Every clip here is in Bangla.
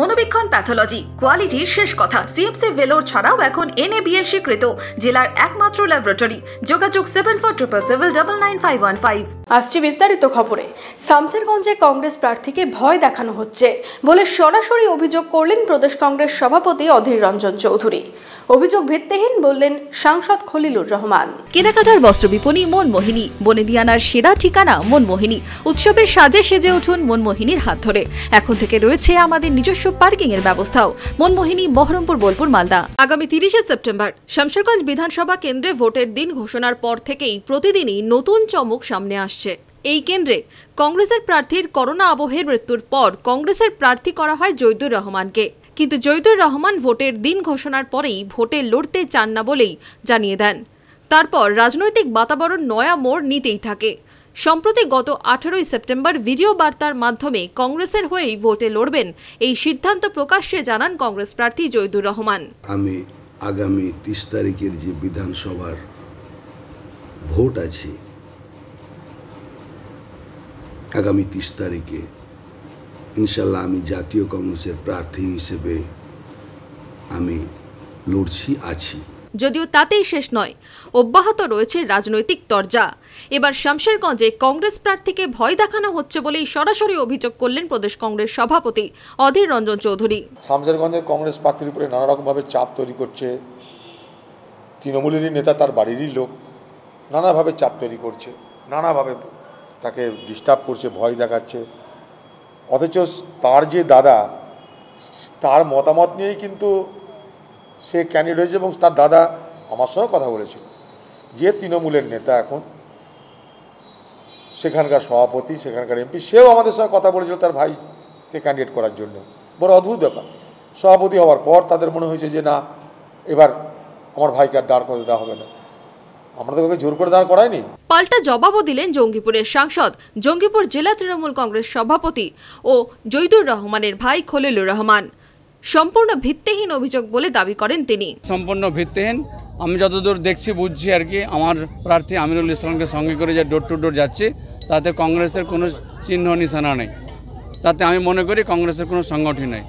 মনোবীক্ষণ প্যাথোলজি কোয়ালিটির শেষ কথা। সিএমসি ভেলোর ছাড়াও এখন এনএবিএল স্বীকৃত জেলার একমাত্র ল্যাবরেটরি যোগাযোগ seven four triple seven double nine five one five আসছে বিস্তারিত খবরে। শামসেরগঞ্জে কংগ্রেস প্রার্থীকে ভয় দেখানো হচ্ছে বলে সরাসরি অভিযোগ করলেন প্রদেশ কংগ্রেস সভাপতি অধীর রঞ্জন চৌধুরী। অভিযোগ ভিত্তিহীন বললেন সাংসদ খলিলুর রহমান। কেনাকাটার বস্ত্র বিপণী মনমোহিনী বনেদিয়ানার সেরা ঠিকানা মনমোহিনী। উৎসবের সাজে সেজে উঠুন মনমোহিনীর হাত ধরে। এখন থেকে রয়েছে আমাদের নিজস্ব পার্কিং এর ব্যবস্থাও। মনমোহিনী, বহরমপুর, বোলপুর, মালদা। আগামী তিরিশে সেপ্টেম্বর শামশেরগঞ্জ বিধানসভা কেন্দ্রে ভোটের দিন ঘোষণার পর থেকেই প্রতিদিনই নতুন চমক সামনে আসছে। এই কেন্দ্রে কংগ্রেসের প্রার্থীর করোনা আবহের মৃত্যুর পর কংগ্রেসের প্রার্থী করা হয় জৈদুর রহমানকে। কিন্তু জৈদুর রহমান ভোটের দিন ঘোষণার পরেই ভোটে লড়তে চান না বলেই জানিয়ে দেন। তারপর রাজনৈতিক বাতাবরণ নয়া মোড় নিতেই থাকে। সম্প্রতি গত আঠারোই সেপ্টেম্বর ভিডিও বার্তার মাধ্যমে কংগ্রেসের হয়েই ভোটে লড়বেন। এই সিদ্ধান্ত প্রকাশ্যে জানান কংগ্রেস প্রার্থী জৈদুর রহমান। আমি আগামী তিরিশ তারিখের যে বিধানসভার ভোট আছে, আগামী তিরিশ তারিখে ইনশাল্লাহ আমি জাতীয় কংগ্রেসের প্রার্থী হিসেবে আমি লড়ছি, আছি। যদিও তাতেই শেষ নয়। অব্যাহত রয়েছে রাজনৈতিক তরজা। এবার শামশেরগঞ্জে কংগ্রেস প্রার্থীকে ভয় দেখানো হচ্ছে বলেই সরাসরি অভিযোগ করলেন প্রদেশ কংগ্রেস সভাপতি অধীর রঞ্জন চৌধুরী। শামশেরগঞ্জের কংগ্রেস প্রার্থীর উপরে নানা রকমভাবে চাপ তৈরি করছে। তৃণমূলেরই নেতা তার বাড়িরই লোক নানাভাবে চাপ তৈরি করছে, নানাভাবে তাকে ডিস্টার্ব করছে, ভয় দেখাচ্ছে। অথচ তার যে দাদা, তার মতামত নিয়েই কিন্তু সে ক্যান্ডিডেট হয়েছে এবং তার দাদা আমার সঙ্গে কথা বলেছিল। যে তৃণমূলের নেতা এখন, সেখানকার সভাপতি, সেখানকার এমপি সেও আমাদের সঙ্গে কথা বলেছিল তার ভাইকে ক্যান্ডিডেট করার জন্য। বড় অদ্ভুত ব্যাপার। সভাপতি হওয়ার পর তাদের মনে হয়েছে যে, না, এবার আমার ভাইকে আর দাঁড় করে দেওয়া হবে না। আমরা তো জোর করে দাঁড় করাইনি। পাল্টা জবাবও দিলেন জঙ্গিপুরের সাংসদ, জঙ্গিপুর জেলা তৃণমূল কংগ্রেস সভাপতি ও জৈদুর রহমানের ভাই খলিলুর রহমান। সম্পূর্ণ ভিত্তিহীন অভিযোগ বলে দাবি করেন তিনি। সম্পূর্ণ ভিত্তিহীন। আমি যতদূর দেখছি বুঝছি আর কি আমার প্রার্থী আমিরুল ইসলামকে সঙ্গে করে যে ডোর টু ডোর যাচ্ছে তাতে কংগ্রেসের কোনো চিহ্ন নিশানা নেই। তাতে আমি মনে করি কংগ্রেসের কোনো সংগঠন নেই।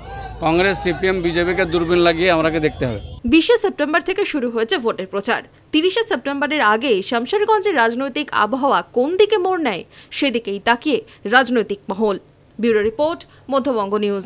কংগ্রেস সিপিএম বিজেপিকে দূরবীন লাগিয়ে আমরাকে দেখতে হবে। বিশে সেপ্টেম্বর থেকে শুরু হয়েছে ভোটের প্রচার। তিরিশে সেপ্টেম্বরের আগে শামশেরগঞ্জের রাজনৈতিক আবহাওয়া কোন দিকে মোড় নেয় সেদিকেই তাকিয়ে রাজনৈতিক মহল। Bureau report Madhyabanga news.